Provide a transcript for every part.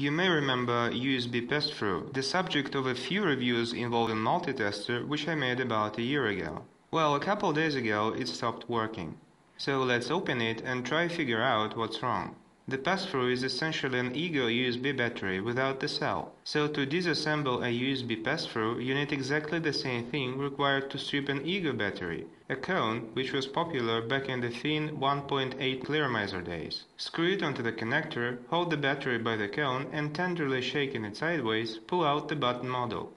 You may remember USB pass-through, the subject of a few reviews involving multitester which I made about a year ago. Well, a couple days ago it stopped working. So let's open it and try figure out what's wrong. The pass-through is essentially an eGo USB battery without the cell. So to disassemble a USB pass-through, you need exactly the same thing required to strip an eGo battery, a cone which was popular back in the thin 1.8 Clearomizer days. Screw it onto the connector, hold the battery by the cone and tenderly shaking it sideways, pull out the button model.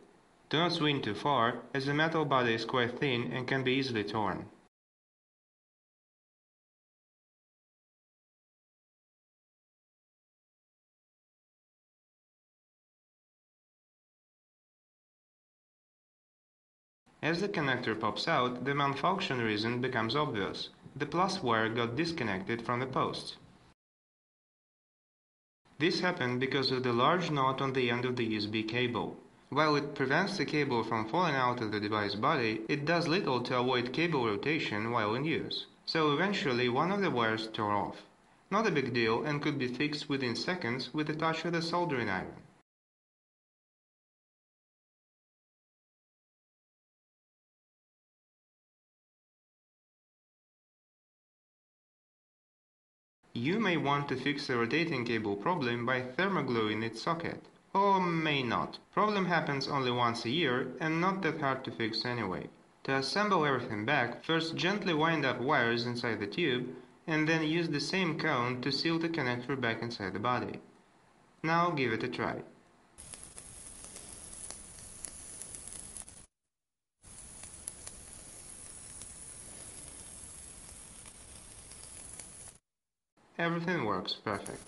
Do not swing too far, as the metal body is quite thin and can be easily torn. As the connector pops out, the malfunction reason becomes obvious. The plus wire got disconnected from the post. This happened because of the large knot on the end of the USB cable. While it prevents the cable from falling out of the device body, it does little to avoid cable rotation while in use. So eventually one of the wires tore off. Not a big deal and could be fixed within seconds with a touch of the soldering iron. You may want to fix the rotating cable problem by thermogluing its socket. Or may not. Problem happens only once a year and not that hard to fix anyway. To assemble everything back, first gently wind up wires inside the tube and then use the same cone to seal the connector back inside the body. Now give it a try. Everything works perfect.